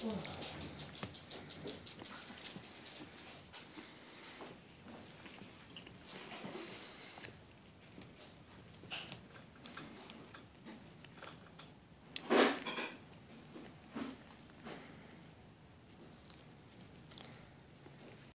One.